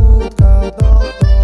krótka